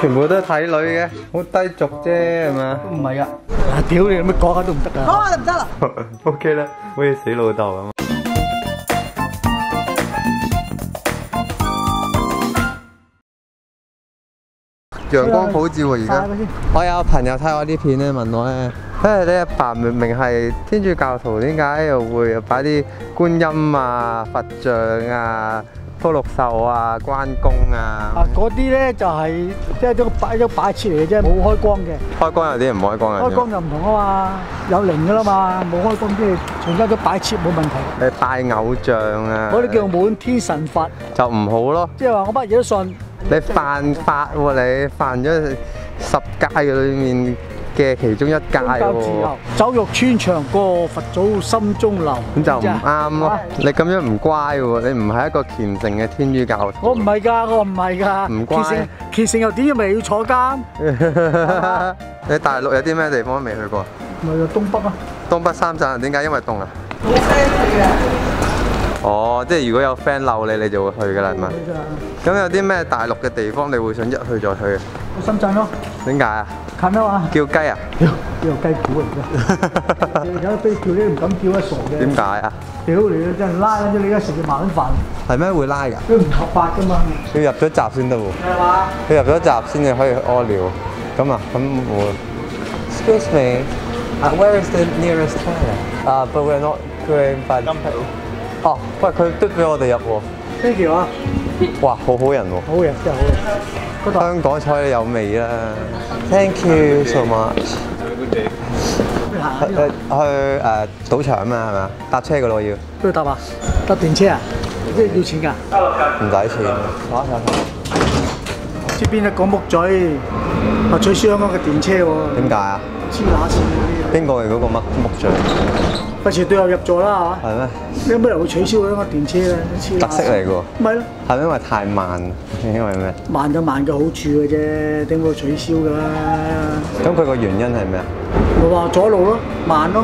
全部都係睇女嘅，好低俗啫係嘛唔係啊！啊屌你，乜講下都唔得啊。講下就唔得啦。OK 啦，好似死老豆咁。陽光普照喎，而家。我有朋友睇我啲片咧，問我咧，誒你阿爸明明係天主教徒，點解又會擺啲觀音啊、佛像啊、福祿壽啊、關公啊？啊，嗰啲咧就係即係一種擺一種擺設嚟嘅啫，冇開光嘅。開光有啲唔開光有啲。開光就唔同啊嘛，有靈噶啦嘛，冇開光即係全家都擺設冇問題。你拜偶像啊？嗰啲叫滿天神佛，就唔好咯。即係話我乜嘢都信。你犯法喎、你犯咗十戒裏面嘅其中一戒宗教自由喎、，酒肉穿牆過佛祖心中留。咁就唔啱咯啊。你咁樣唔乖喎，你唔係一個虔誠嘅天主教徒。我唔係㗎，我唔係㗎。唔乖虔誠虔誠又點解咪要坐監？你大陸有啲咩地方未去過？咪就東北啊！東北三省點解？因為凍啊。哦，即係如果有 friend 嬲你，你就會去㗎啦，係嘛？咁有啲咩大陸嘅地方你會想一去再去啊？去深圳咯，點解啊？近啊嘛。叫雞啊？屌，呢個雞叫嚟㗎。你有飛叫你唔敢叫得傻嘅。點解啊？屌你啊！真係拉緊咗你而家食嘅麻撚飯，係咩會拉㗎？佢唔合法㗎嘛。要入咗閘先得喎。係嘛？你入咗閘先至可以屙尿。咁啊，咁我 Excuse me, uh, where is the nearest toilet? Uh, but we're not going by. 哦，喂，佢都俾我哋入喎。Thank you 啊，哇，好好人喎。好人，真係好嘢。嗰度香港菜有味啦。Thank you so much。咩行啊？誒去誒賭場啊嘛，係咪啊？搭車噶咯要，唔邊度搭啊？搭電車啊？即係要錢㗎？使錢。攞知邊一個木嘴話取消香港嘅電車喎？點解啊？黐乸線嗰邊個係嗰個乜木匠？啲，費事對號入座啦係咩？你有乜人會取消香港電車啊？黐乸線特色嚟嘅喎。咪咯，係咪因為太慢？因為咩？慢就慢嘅好處嘅啫，點會取消㗎？咁佢個原因係咩啊？咪話阻路咯，慢咯，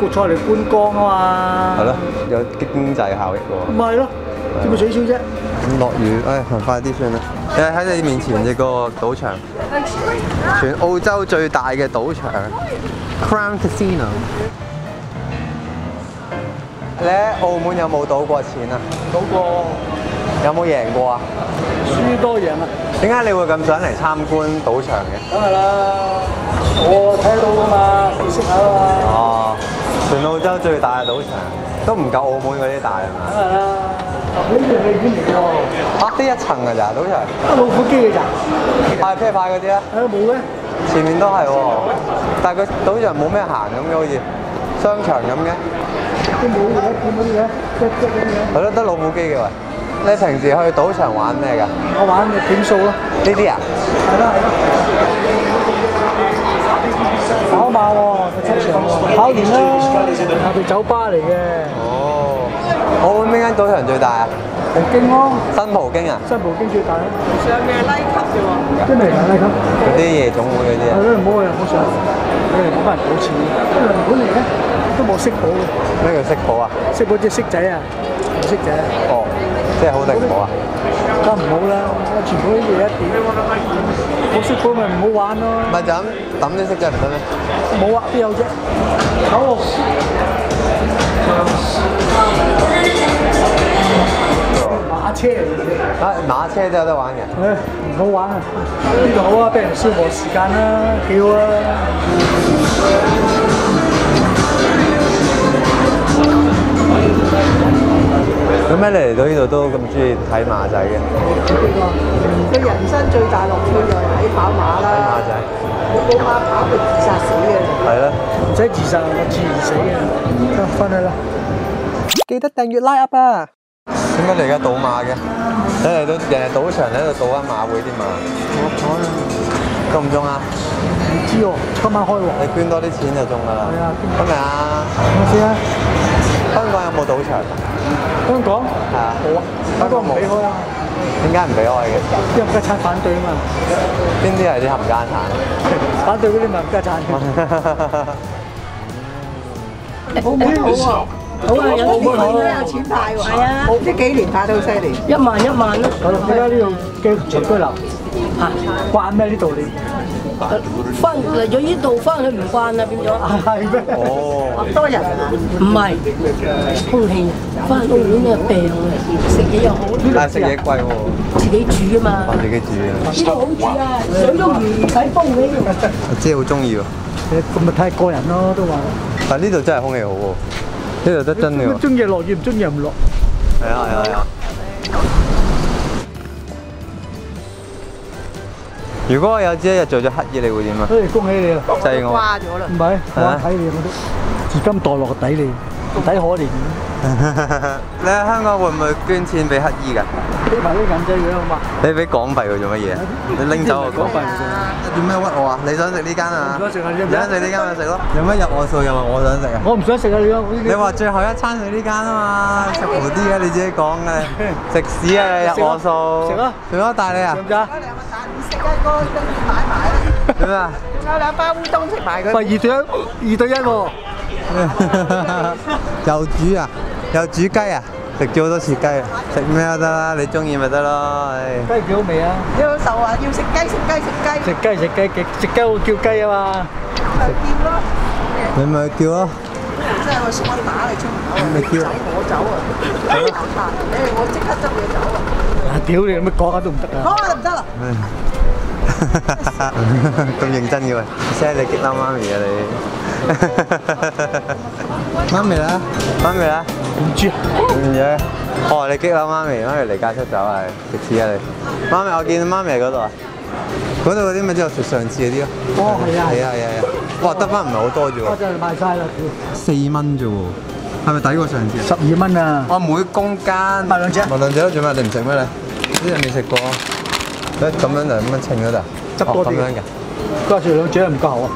國賽嚟觀光啊嘛。係咯，有經濟效益喎。咪係咯，點會取消啫？咁落雨，唉，行快啲算啦。誒喺你面前嘅個賭場，全澳洲最大嘅賭場，Crown Casino。你喺澳門有冇賭過錢啊？賭過有冇贏過啊？輸多贏啊！點解你會咁想嚟參觀賭場嘅？梗係啦，我睇到㗎嘛，你識下啊嘛。哦，全澳洲最大嘅賭場，都唔夠澳門嗰啲大係嘛？梗係啦，呢條戲院嚟㗎喎，啊，得一層㗎咋賭場？得老虎機㗎咋？派啤牌嗰啲啊？誒冇嘅，前面都係喎，但係佢賭場冇咩行咁嘅，好似商場咁嘅。都冇嘅，見到啲嘢，即即咁樣。係咯，得老虎機嘅喂。你平時去賭場玩咩㗎？我玩嘅點數咯，呢啲啊？係啦係啦。跑馬喎，個七場喎，跑完啦，下邊酒吧嚟嘅，哦，澳門邊間賭場最大啊？葡京咯，新葡京啊？新葡京最大，上嘅拉級啫喎。真係大啦咁。嗰啲夜總會嗰啲啊？係咯，唔好去，唔好上，你哋冇班人賭錢，因為本嚟咧都冇識賭嘅，咩叫色寶啊？識賭即係識仔啊，唔識仔啊。哦，即係好定唔好啊？梗唔好啦，全部都嘢一點，冇識賭咪唔好玩咯。咪就咁抌啲色仔唔得咩？冇啊，邊有啫？好，馬車嚟嘅，啊，馬車都有得玩嘅。唉，唔好玩啊！呢度好啊，俾人消磨時間啦，幾好啊！咁咩？你嚟到呢度都咁中意睇馬仔嘅？佢人生最大樂趣就係睇跑馬睇馬啦，仔冇馬跑佢自殺死嘅。係咯。唔使自殺，我自然死嘅。得翻去啦。記得訂閱 like up 啊！點解你而家賭馬嘅？你嚟到人哋賭場，你喺度賭緊馬會添嘛？我中唔中啊？唔知喎，今晚開喎。你捐多啲錢就中㗎啦。係啊得未啊？我知啊，香港有冇賭場？香港係啊。冇啊，香港唔俾開啊，點解唔俾開嘅？因為唔家產反對啊嘛，邊啲係啲冚家產？反對嗰啲咪唔家產。好唔好啊？好啊，有錢都有錢派喎。係啊，呢幾年派到犀利。一萬一萬咯，而家呢度嘅長居樓，嚇，慣咩呢度你？翻嚟咗呢度翻去唔慣啦，變咗。係咩？哦，多人唔係空氣，翻澳門啊病啊，食嘢又好，但係食嘢貴喎，自己煮啊嘛。自己煮啊，呢度好煮啊，水都唔使煲嘅。我真係好中意喎。咁咪睇個人咯，都話。但呢度真係空氣好喎，呢度得真嘅喎。中意落雨，唔中意又唔落。係啊係啊係啊！如果我有朝一日做咗乞兒，你會點啊？誒，恭喜你啦！制我。掛咗啦唔。係，我睇你我都自今墮落個底你，抵可憐。你喺香港會唔會捐錢俾乞衣㗎？俾埋啲銀仔佢好嘛？你俾港幣佢做乜嘢啊？你拎走我港幣。做咩屈我啊？你想食呢間啊？唔想食啊你想食呢間咪食咯。有咩入我數又話我想食啊？我唔想食啊！你講你話最後一餐食呢間啊嘛，食好啲嘅你自己講嘅，食屎啊你入我數。食啊食咯帶你啊食？唔食啊？食一個都買埋啦，點啊？有兩包烏冬食埋佢。喂，二對一，二對一喎。又煮啊？又煮雞啊？食咗好多次雞啊？食咩都得啦，你中意咪得咯。唉雞幾好味啊！你老豆話要食雞食雞食雞，食雞食雞食食雞會叫雞啊嘛。咪叫咯。你咪叫咯。真係個傻打你出門口啊！你叫走我走啊！誒，我即刻執嘢走啊！啊屌你，乜講下都唔得好啊！啊，唔得啦。咁認真嘅喂，即係你激嬲媽咪啊你！媽咪啦，媽咪啦，唔知啊。唔嘢。哦，你激嬲媽咪，媽咪離家出走啊，食屎啊你！媽咪，我見到媽咪喺嗰度啊，嗰度嗰啲咪即係上次嗰啲咯。哦係啊係啊係啊係啊！哇，得翻唔係好多啫喎，我真係賣晒啦，四蚊啫喎，係咪抵過上次？十二蚊啊！我每公斤買兩隻買兩隻都，做咩？你唔食咩你？呢隻未食過。誒咁樣就咁樣稱嗰度。執多啲哦咁樣嘅。加住兩隻唔夠啊！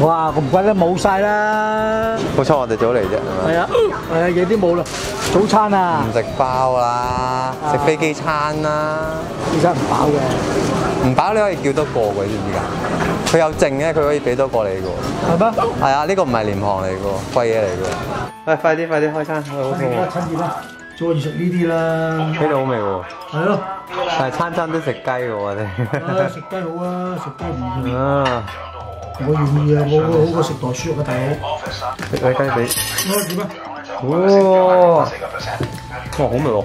哇！咁唔怪得冇晒啦。好彩我哋早嚟啫，係咪？係啊，係啊，有啲冇啦。早餐啊唔，食包啦，食飛機餐啦，而家唔飽嘅，唔飽你可以叫多個嘅，知唔知㗎？佢有剩嘅，佢可以俾多個你嘅喎。係咩？係啊，呢個唔係廉航嚟嘅喎，貴嘢嚟嘅喎。喂，快啲快啲開餐，我好肚而家餓。趁熱啦，再食呢啲啦。呢度好味喎，係咯，但係餐餐都食雞喎，我啊哋。食雞好啊，食雞唔。啊，我願意啊，我好過食袋鼠肉啊，大佬。食你雞髀。我點啊？哇！哇，好味喎！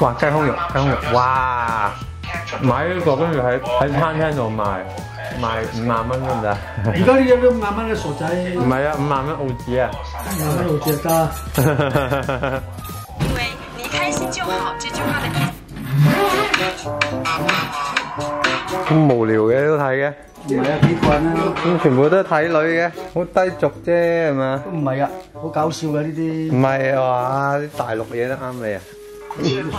哇，雞胸肉，雞胸肉，哇！買呢個跟住喺喺餐廳度賣，賣五萬蚊得唔得？而家呢只都五萬蚊嘅傻仔，唔係啊，五萬蚊澳紙啊！五萬蚊好似得。因为你开心就好这句话的意思。咁無聊嘅都睇嘅，唔係啊，幾個人啊？咁全部都係睇女嘅，好低俗啫係嘛？都唔係啊，好搞笑嘅呢啲。唔係話啲大陸嘢都啱你啊！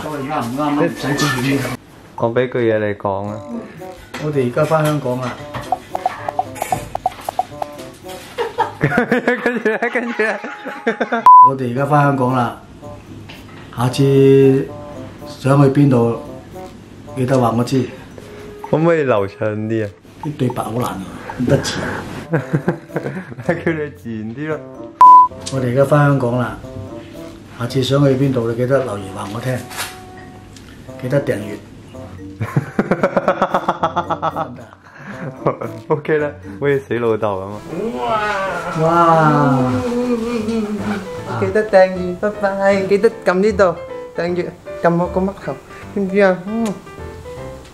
所謂啱唔啱都唔使知點嘅。我俾句嘢你講啊！我哋而家翻香港啦，跟住咧，跟住咧，我哋而家翻香港啦。下次想去邊度，記得話我知。可唔可以流暢啲啊？啲對白好難啊，唔得字。叫你自然啲咯。我哋而家翻香港啦，下次想去邊度，你記得留言話我聽，記得訂閱。O K 啦，好似死老豆咁啊！哇！記得訂閱，拜拜！記得撳呢度訂閱，撳我個乜頭，知唔知啊？嗯。